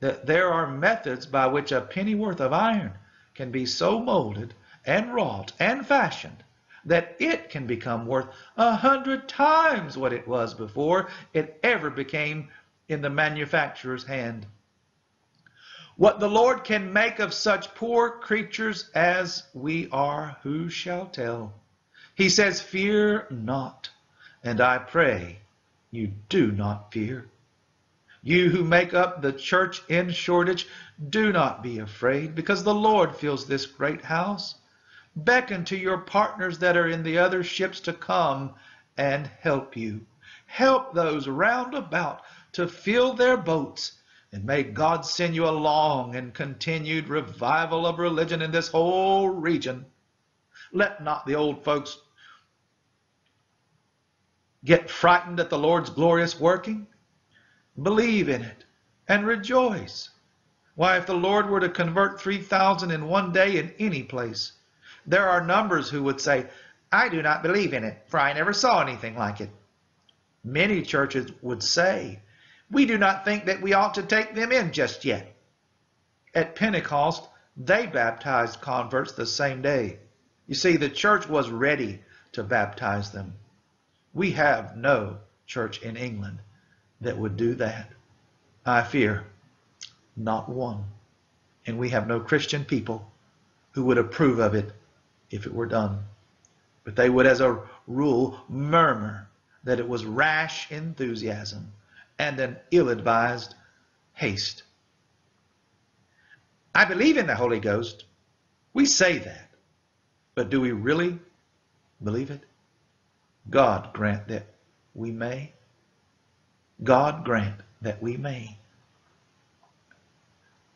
that there are methods by which a pennyworth of iron can be so molded and wrought and fashioned that it can become worth a hundred times what it was before it ever became in the manufacturer's hand. What the Lord can make of such poor creatures as we are, who shall tell? He says, Fear not, and I pray you do not fear. You who make up the church in Shoreditch, do not be afraid, because the Lord fills this great house. Beckon to your partners that are in the other ships to come and help you. Help those round about to fill their boats, and may God send you a long and continued revival of religion in this whole region. Let not the old folks get frightened at the Lord's glorious working. Believe in it and rejoice. Why, if the Lord were to convert 3,000 in one day in any place, there are numbers who would say, I do not believe in it, for I never saw anything like it. Many churches would say, We do not think that we ought to take them in just yet. At Pentecost, they baptized converts the same day. You see, the church was ready to baptize them. We have no church in England that would do that. I fear not one. And we have no Christian people who would approve of it if it were done. But they would, as a rule, murmur that it was rash enthusiasm and an ill advised haste. I believe in the Holy Ghost. We say that. But do we really believe it? God grant that we may. God grant that we may.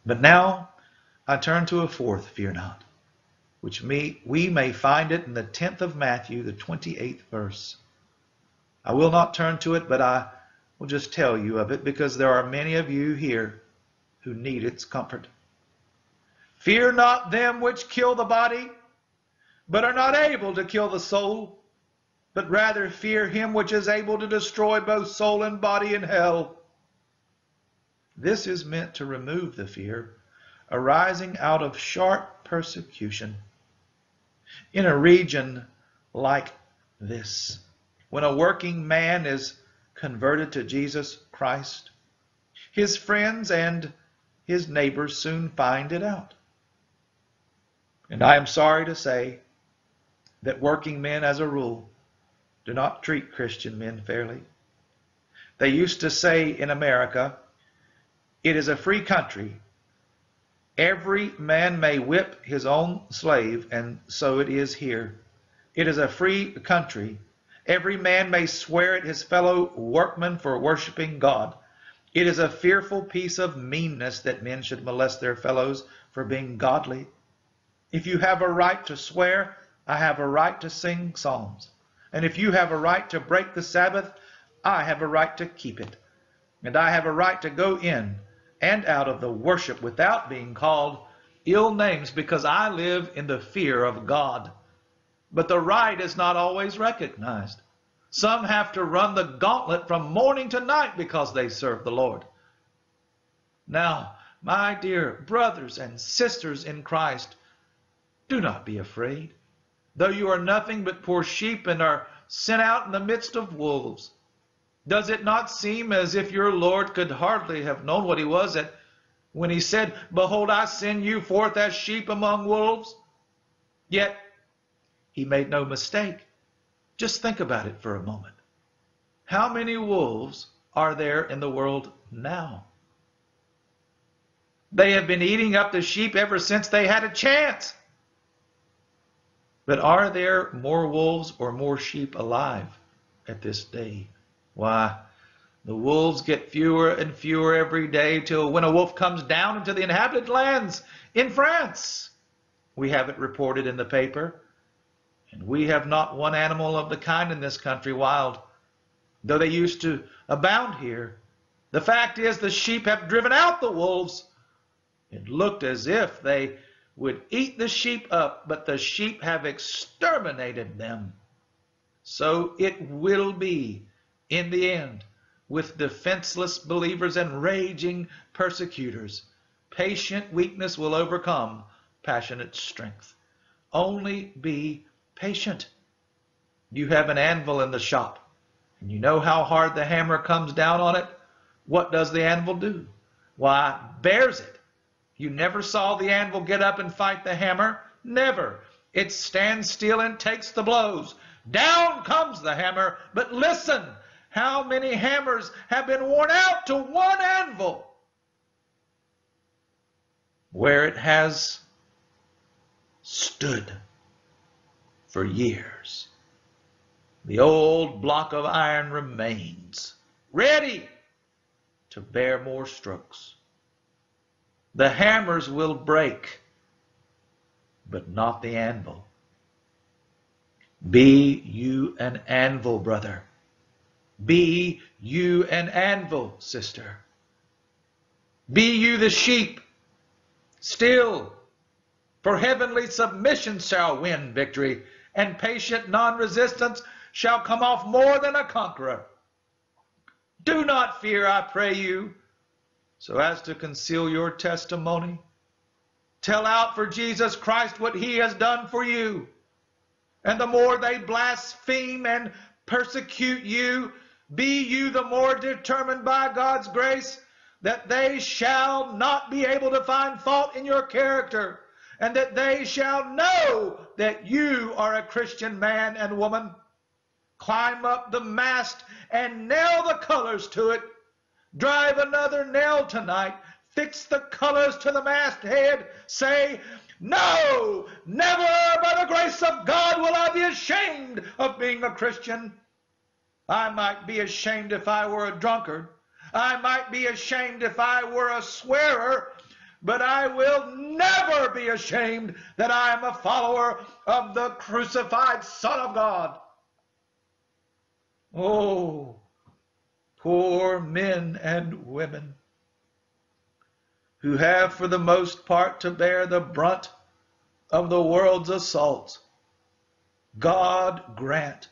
But now I turn to a fourth, fear not, which we may find it in the 10th of Matthew, the 28th verse. I will not turn to it, but I will just tell you of it because there are many of you here who need its comfort. Fear not them which kill the body, but are not able to kill the soul, but rather fear him which is able to destroy both soul and body in hell. This is meant to remove the fear arising out of sharp persecution. In a region like this, when a working man is converted to Jesus Christ, his friends and his neighbors soon find it out. And I am sorry to say that working men, as a rule, do not treat Christian men fairly. They used to say in America, it is a free country. Every man may whip his own slave, and so it is here. It is a free country. Every man may swear at his fellow workman for worshiping God. It is a fearful piece of meanness that men should molest their fellows for being godly. If you have a right to swear, I have a right to sing psalms. And if you have a right to break the Sabbath, I have a right to keep it. And I have a right to go in and out of the worship without being called ill names because I live in the fear of God. But the right is not always recognized. Some have to run the gauntlet from morning to night because they serve the Lord. Now, my dear brothers and sisters in Christ, do not be afraid though you are nothing but poor sheep and are sent out in the midst of wolves. Does it not seem as if your Lord could hardly have known what he was at when he said, Behold, I send you forth as sheep among wolves? Yet he made no mistake. Just think about it for a moment. How many wolves are there in the world now? They have been eating up the sheep ever since they had a chance. But are there more wolves or more sheep alive at this day? Why, the wolves get fewer and fewer every day till when a wolf comes down into the inhabited lands in France. We have it reported in the paper. And we have not one animal of the kind in this country wild, though they used to abound here. The fact is, the sheep have driven out the wolves. It looked as if they would eat the sheep up, but the sheep have exterminated them. So it will be in the end with defenseless believers and raging persecutors. Patient weakness will overcome passionate strength. Only be patient. You have an anvil in the shop, and you know how hard the hammer comes down on it. What does the anvil do? Why, bears it. You never saw the anvil get up and fight the hammer? Never. It stands still and takes the blows. Down comes the hammer, but listen, how many hammers have been worn out to one anvil? Where it has stood for years. The old block of iron remains, ready to bear more strokes. The hammers will break, but not the anvil. Be you an anvil, brother. Be you an anvil, sister. Be you the sheep. Still, for heavenly submission shall win victory, and patient non resistance shall come off more than a conqueror. Do not fear, I pray you, so as to conceal your testimony. Tell out for Jesus Christ what he has done for you. And the more they blaspheme and persecute you, be you the more determined by God's grace that they shall not be able to find fault in your character, and that they shall know that you are a Christian man and woman. Climb up the mast and nail the colors to it. Drive another nail tonight. Fix the colors to the masthead. Say, No, never by the grace of God will I be ashamed of being a Christian. I might be ashamed if I were a drunkard. I might be ashamed if I were a swearer, but I will never be ashamed that I am a follower of the crucified Son of God. Oh, poor men and women who have for the most part to bear the brunt of the world's assaults. God grant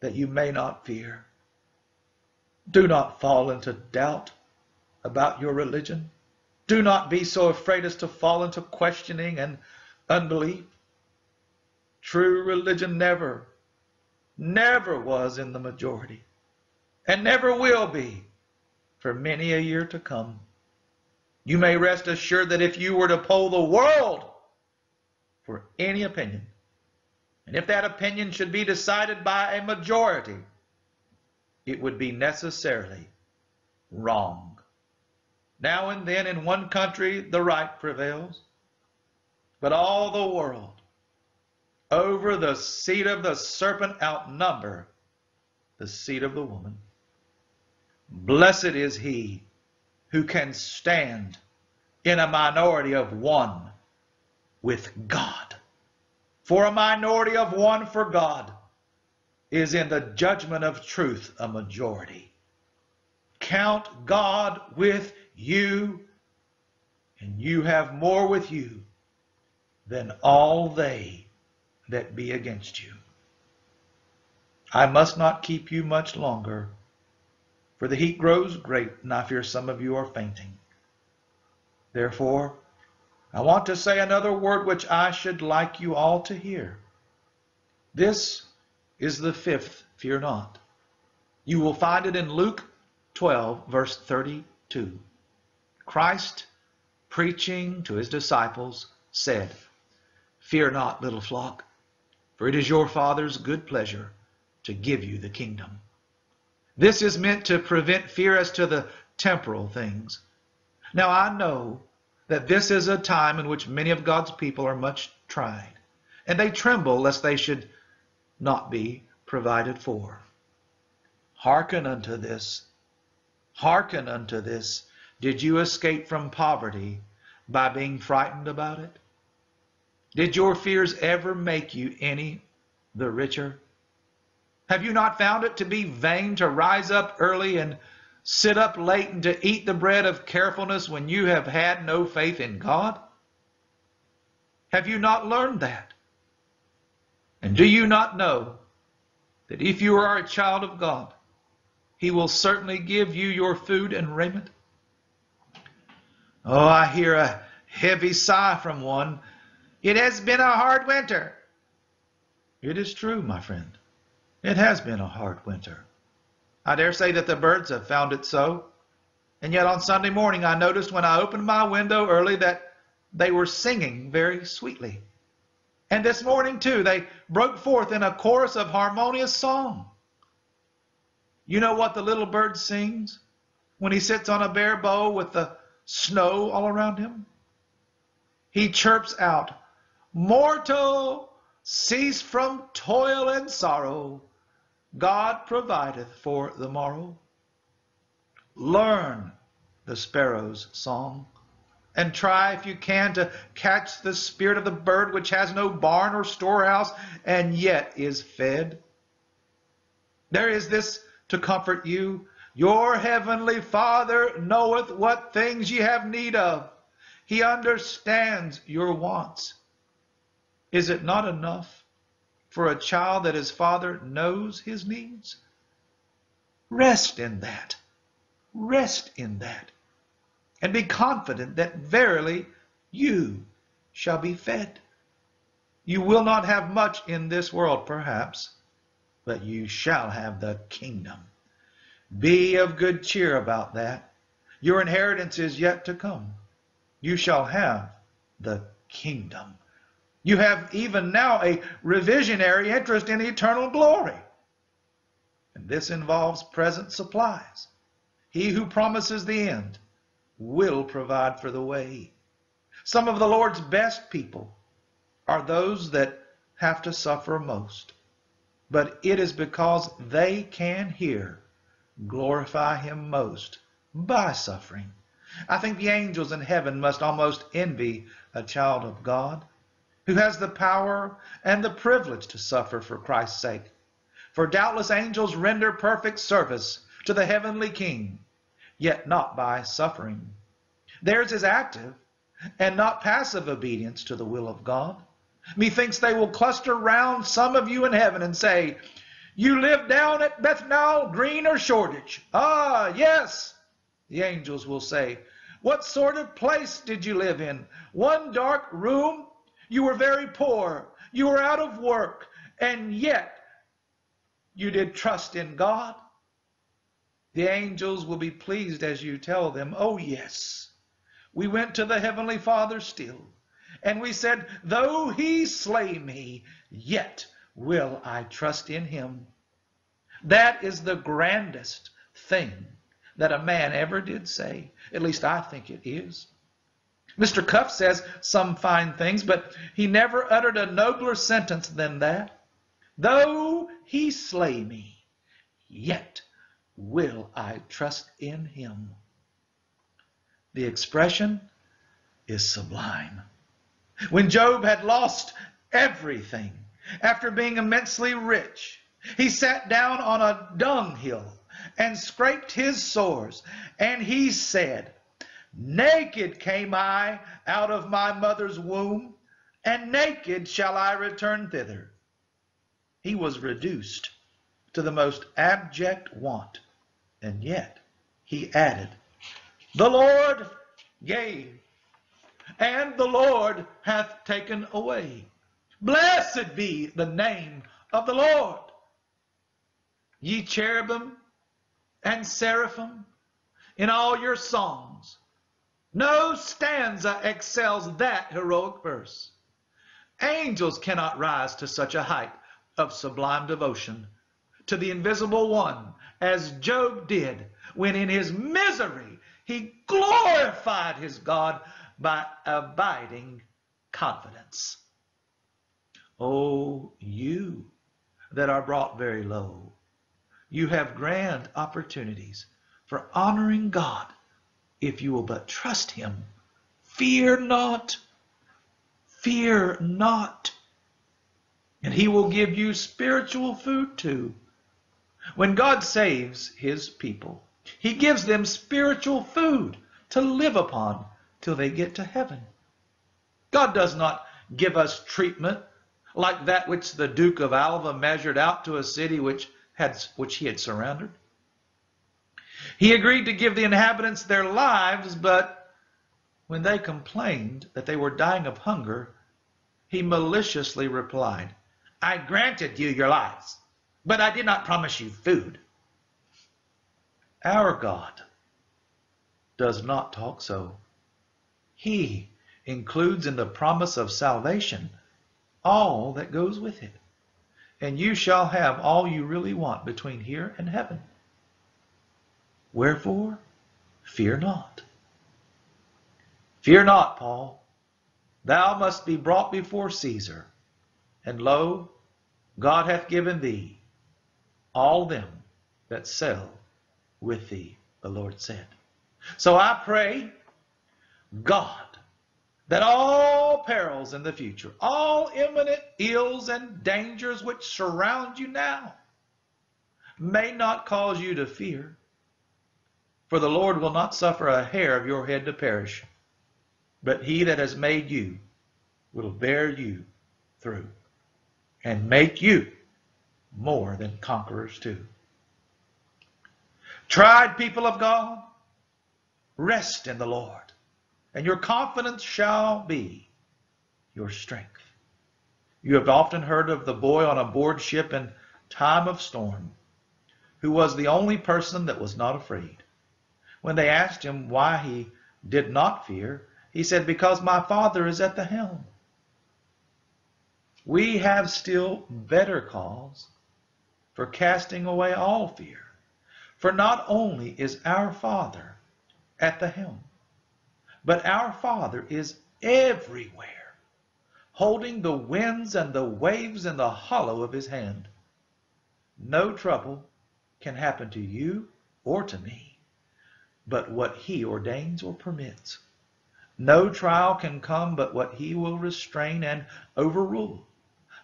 that you may not fear. Do not fall into doubt about your religion. Do not be so afraid as to fall into questioning and unbelief. True religion never, never was in the majority and never will be for many a year to come. You may rest assured that if you were to poll the world for any opinion, and if that opinion should be decided by a majority, it would be necessarily wrong. Now and then in one country the right prevails, but all the world over the seed of the serpent outnumber the seed of the woman. Blessed is he who can stand in a minority of one with God. For a minority of one for God is in the judgment of truth a majority. Count God with you, and you have more with you than all they that be against you. I must not keep you much longer, for the heat grows great, and I fear some of you are fainting. Therefore, I want to say another word which I should like you all to hear. This is the fifth, fear not. You will find it in Luke 12, verse 32. Christ, preaching to his disciples, said, Fear not, little flock, for it is your Father's good pleasure to give you the kingdom. This is meant to prevent fear as to the temporal things. Now I know that this is a time in which many of God's people are much tried, and they tremble lest they should not be provided for. Hearken unto this. Hearken unto this. Did you escape from poverty by being frightened about it? Did your fears ever make you any the richer? Have you not found it to be vain to rise up early and sit up late and to eat the bread of carefulness when you have had no faith in God? Have you not learned that? And do you not know that if you are a child of God, He will certainly give you your food and raiment? Oh, I hear a heavy sigh from one. It has been a hard winter. It is true, my friend. It has been a hard winter. I dare say that the birds have found it so. And yet on Sunday morning I noticed when I opened my window early that they were singing very sweetly. And this morning too they broke forth in a chorus of harmonious song. You know what the little bird sings when he sits on a bare bough with the snow all around him? He chirps out, Mortal, cease from toil and sorrow. God provideth for the morrow. Learn the sparrow's song, and try, if you can, to catch the spirit of the bird which has no barn or storehouse, and yet is fed. There is this to comfort you. Your heavenly Father knoweth what things ye have need of. He understands your wants. Is it not enough for a child that his father knows his needs? Rest in that. Rest in that. And be confident that verily you shall be fed. You will not have much in this world, perhaps, but you shall have the kingdom. Be of good cheer about that. Your inheritance is yet to come. You shall have the kingdom. You have even now a revisionary interest in eternal glory. And this involves present supplies. He who promises the end will provide for the way. Some of the Lord's best people are those that have to suffer most. But it is because they can here glorify him most by suffering. I think the angels in heaven must almost envy a child of God who has the power and the privilege to suffer for Christ's sake. For doubtless angels render perfect service to the heavenly King, yet not by suffering. Theirs is active and not passive obedience to the will of God. Methinks they will cluster round some of you in heaven and say, You live down at Bethnal Green or Shoreditch. Ah, yes. The angels will say, What sort of place did you live in? One dark room you were very poor. You were out of work. And yet, you did trust in God. The angels will be pleased as you tell them, Oh, yes, we went to the Heavenly Father still. And we said, Though he slay me, yet will I trust in him. That is the grandest thing that a man ever did say. At least I think it is. Mr. Cuff says some fine things, but he never uttered a nobler sentence than that. Though he slay me, yet will I trust in him. The expression is sublime. When Job had lost everything, after being immensely rich, he sat down on a dunghill and scraped his sores, and he said, Naked came I out of my mother's womb, and naked shall I return thither. He was reduced to the most abject want, and yet he added, The Lord gave, and the Lord hath taken away. Blessed be the name of the Lord. Ye cherubim and seraphim, in all your songs, no stanza excels that heroic verse. Angels cannot rise to such a height of sublime devotion to the invisible one as Job did when in his misery he glorified his God by abiding confidence. Oh, you that are brought very low, you have grand opportunities for honoring God if you will but trust him. Fear not. Fear not. And he will give you spiritual food too. When God saves his people, he gives them spiritual food to live upon till they get to heaven. God does not give us treatment like that which the Duke of Alva measured out to a city which, had, which he had surrounded. He agreed to give the inhabitants their lives, but when they complained that they were dying of hunger, he maliciously replied, I granted you your lives, but I did not promise you food. Our God does not talk so. He includes in the promise of salvation all that goes with it. And you shall have all you really want between here and heaven. Wherefore, fear not. Fear not, Paul. Thou must be brought before Caesar. And lo, God hath given thee all them that sell with thee, the Lord said. So I pray, God, that all perils in the future, all imminent ills and dangers which surround you now, may not cause you to fear. For the Lord will not suffer a hair of your head to perish, but he that has made you will bear you through and make you more than conquerors too. Tried people of God, rest in the Lord and your confidence shall be your strength. You have often heard of the boy on a board ship in time of storm, who was the only person that was not afraid. When they asked him why he did not fear, he said, Because my Father is at the helm. We have still better cause for casting away all fear. For not only is our Father at the helm, but our Father is everywhere, holding the winds and the waves in the hollow of his hand. No trouble can happen to you or to me, but what he ordains or permits. No trial can come but what he will restrain and overrule.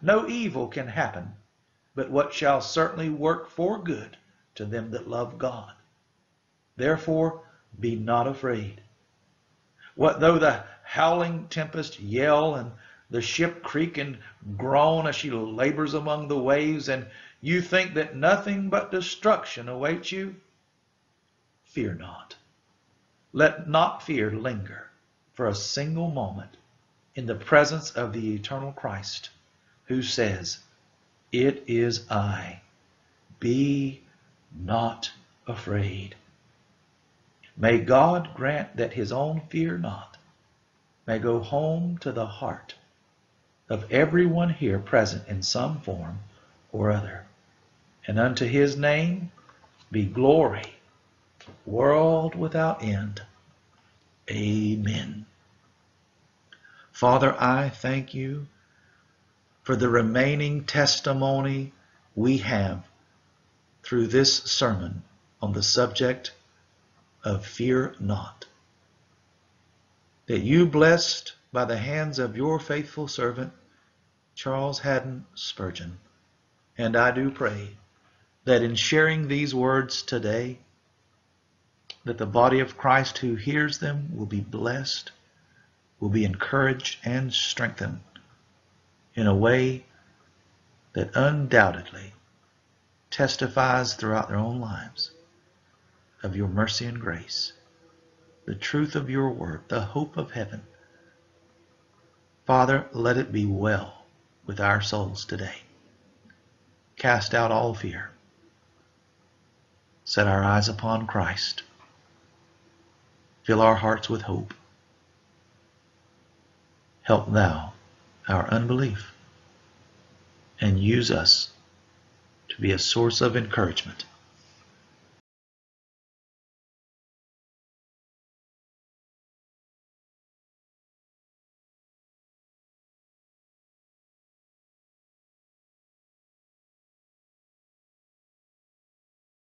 No evil can happen but what shall certainly work for good to them that love God. Therefore, be not afraid. What though the howling tempest yell and the ship creak and groan as she labors among the waves, and you think that nothing but destruction awaits you? Fear not. Let not fear linger for a single moment in the presence of the eternal Christ, who says, It is I. Be not afraid. May God grant that his own fear not may go home to the heart of everyone here present in some form or other. And unto his name be glory, world without end. Amen. Father, I thank you for the remaining testimony we have through this sermon on the subject of fear not. That you blessed by the hands of your faithful servant, Charles Haddon Spurgeon. And I do pray that in sharing these words today, that the body of Christ who hears them will be blessed, will be encouraged and strengthened in a way that undoubtedly testifies throughout their own lives of your mercy and grace, the truth of your word, the hope of heaven. Father, let it be well with our souls today. Cast out all fear. Set our eyes upon Christ. Fill our hearts with hope. Help thou our unbelief and use us to be a source of encouragement